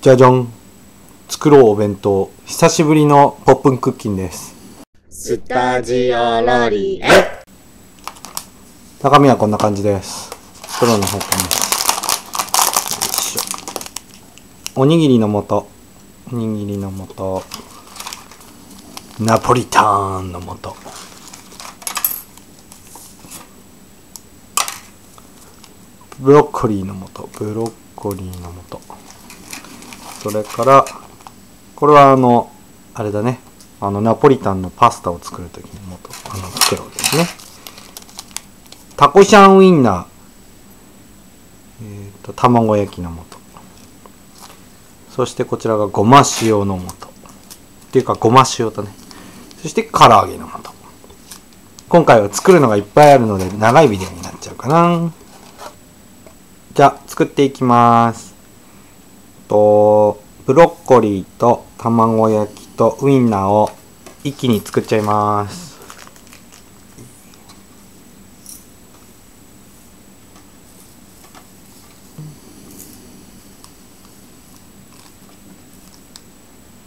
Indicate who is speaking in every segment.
Speaker 1: じゃじゃん。作ろうお弁当。久しぶりのポップンクッキンです。
Speaker 2: スタジオロリエ
Speaker 1: 中身はこんな感じです。袋の方からねよいしょ。おにぎりの素。おにぎりの素。ナポリターンの素。ブロッコリーの素。ブロッコリーの素それからこれはあのあれだね。あのナポリタンのパスタを作るときに素あの袋ですね。タコシャンウインナー。えっ、と卵焼きの素。そしてこちらがごま塩の素。っていうかごま塩とね。そして唐揚げの素。今回は作るのがいっぱいあるので長いビデオになっちゃうかな。じゃあ作っていきます。とブロッコリーと卵焼きとウインナーを一気に作っちゃいます。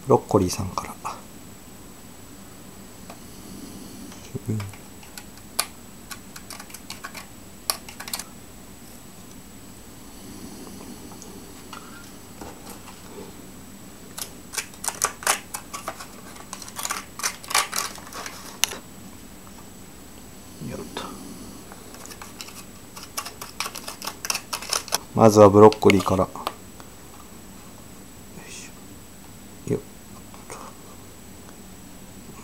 Speaker 1: ブロッコリーさんからよっとまずはブロッコリーから。よいしょ。よっ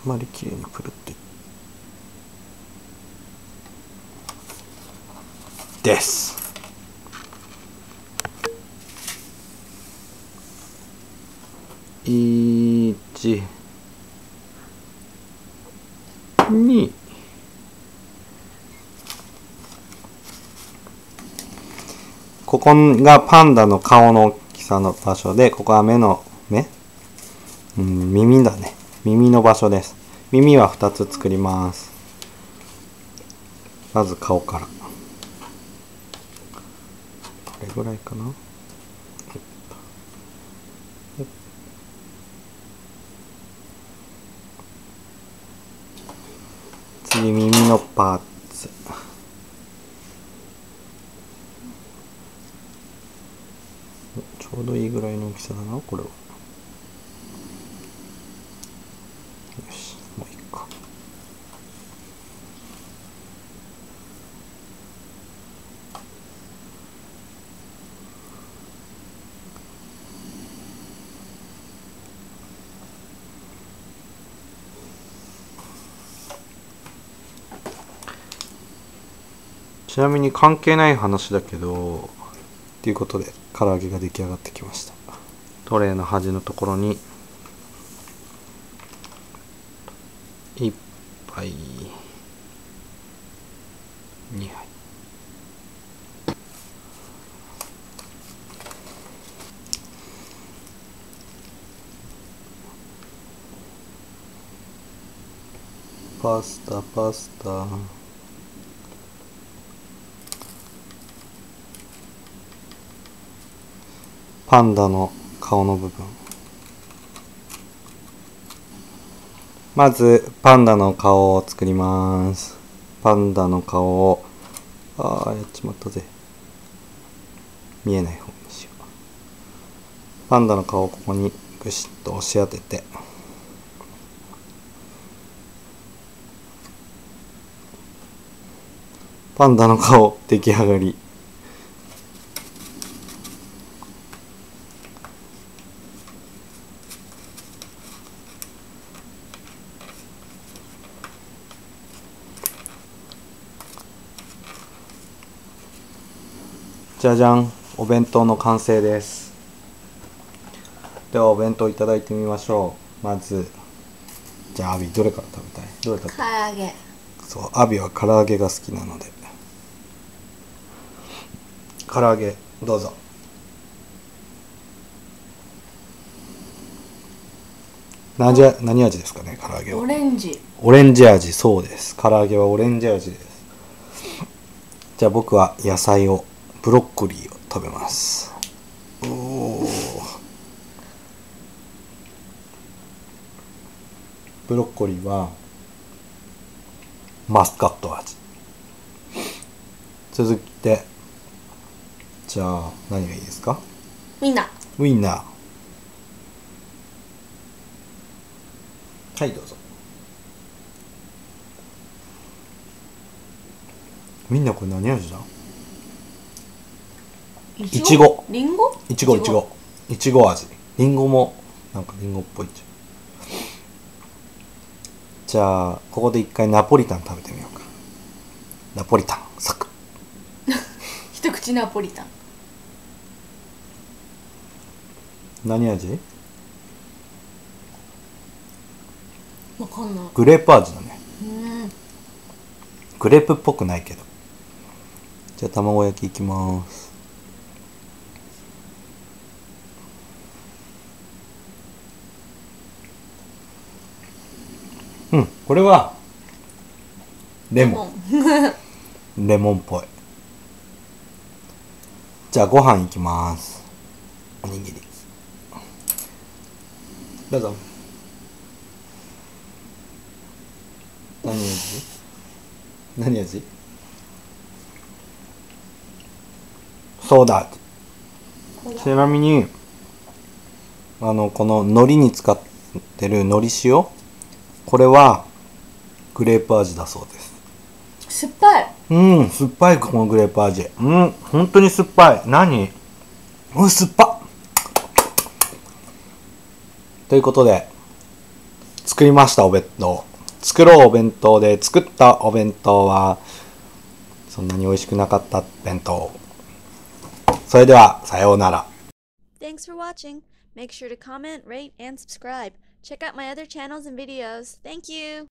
Speaker 1: あんまり綺麗にくるって。です。1 2ここがパンダの顔の大きさの場所で、ここは目の、目？うん、耳だね。耳の場所です。耳は2つ作ります。まず顔から。これぐらいかな。次、耳のパーツ。ちょうどいいぐらいの大きさだな、これは。よし、もういいか。ちなみに関係ない話だけど、ということで唐揚げが出来上がってきました。トレーの端のところに1杯2杯。パスタパスタパンダの顔の部分。まずパンダの顔を作ります。パンダの顔をああやっちまったぜ。見えない方にしよう。パンダの顔をここにぐしっと押し当てて。パンダの顔出来上がり。じゃじゃんお弁当の完成です。ではお弁当いただいてみましょう。まずじゃあアビどれから食べたい？どれ食べ
Speaker 2: 唐
Speaker 1: たい？
Speaker 2: 揚げ。
Speaker 1: そうアビは唐揚げが好きなので。唐揚げどうぞ。何味何味ですかね唐揚げは？
Speaker 2: オレンジ。
Speaker 1: オレンジ味そうです。唐揚げはオレンジ味です。じゃあ僕は野菜をブロッコリーを食べます。おブロッコリーはマスカット味。続いてじゃあ何がいいですか？
Speaker 3: ウィンナー。
Speaker 1: ウィンナー。はいどうぞ。ウィンナーこれ何味だ？
Speaker 3: い
Speaker 1: いちご
Speaker 3: りんご
Speaker 1: いちごいちごいちご味。りんごもなんかりんごっぽいじゃんじゃあここで一回ナポリタン食べてみようか。ナポリタンサクッ
Speaker 3: 一口ナポリタン。
Speaker 1: 何味？
Speaker 3: わかんない。
Speaker 1: グレープ味だね。
Speaker 3: うん。
Speaker 1: グレープっぽくないけど。じゃあ卵焼きいきますうん。これはレモン。レモン。っぽい。じゃあご飯いきます。おにぎり。どうぞ。何味？何味？ソーダ味。ちなみにあのこの海苔に使ってる海苔塩これはグレープ味だそうです。
Speaker 3: 酸っぱい。
Speaker 1: うん酸っぱいこのグレープ味。うん本当に酸っぱい。何？うん酸っぱ。ということで作りましたお弁当。作ろうお弁当で作ったお弁当はそんなに美味しくなかった弁当。それではさようなら。
Speaker 4: Thanks for watching. Make sure to comment, rate, and subscribe. Check out my other channels and videos. Thank you!